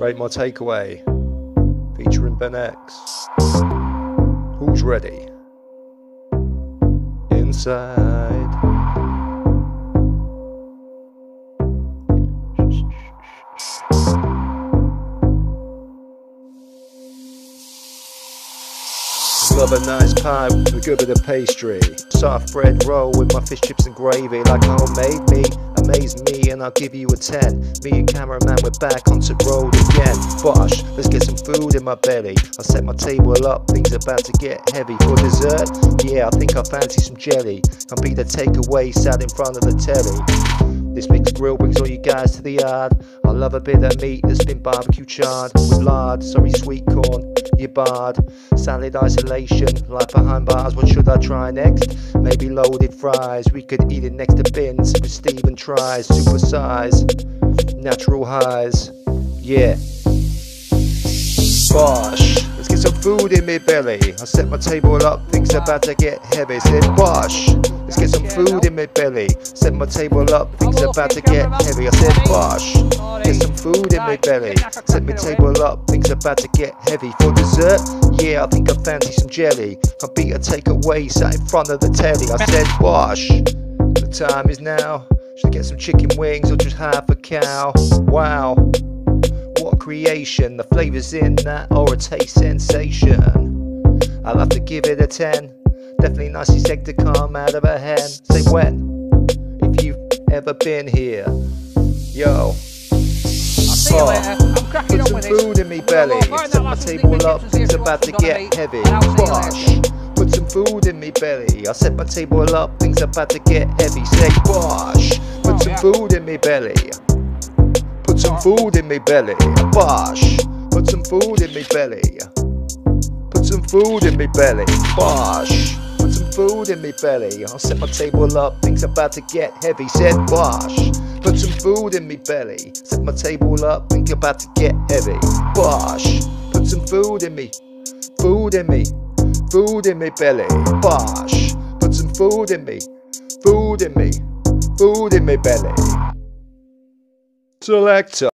Rate my takeaway, featuring Ben X. Who's ready? Inside. Love a nice pie with a good bit of pastry. Soft bread roll with my fish chips and gravy like homemade me. Amaze me and I'll give you a 10. Me and cameraman, we're back onto the road again. Bosh, let's get some food in my belly. I set my table up, things about to get heavy. For dessert, yeah, I think I fancy some jelly. Can be the takeaway sat in front of the telly. This mixed grill brings all you guys to the yard. I love a bit of meat that's been barbecue charred with lard. Sorry, sweet corn, you barred. Salad isolation, life behind bars. What should I try next? Maybe loaded fries. We could eat it next to bins with Stephen tries. Super size, natural highs. Yeah. Bosh, food in me belly. I set my table up, things about to get heavy. Said bosh, let's get some food in me belly. Set my table up, things about to get heavy. I said bosh, get some food in me belly. Set my table up, things about to get heavy. For dessert, yeah, I think I fancy some jelly. Can beat a takeaway, sat in front of the telly. I said bosh, the time is now. Should I get some chicken wings or just half a cow? Wow. Creation, the flavours in that or a taste sensation. I'll have to give it a 10. Definitely nice as egg to come out of a hen. Say when, if you've ever been here. Yo. Oh, put some food in me belly. Set my table up, things about to get heavy. Bosh. Put some food in me belly. I set my table up, things about to get heavy. Say wash. Put some food in me belly. Food in me belly. Bosh. Put some food in me belly. Put some food in me belly. Bosh. Put some food in me belly. I'll set my table up. Things about to get heavy. Said bosh. Put some food in me belly. Set my table up. Think about to get heavy. Bosh. Put some food in me. Food in me. Food in me belly. Bosh. Put some food in me. Food in me. Food in me belly. Selector.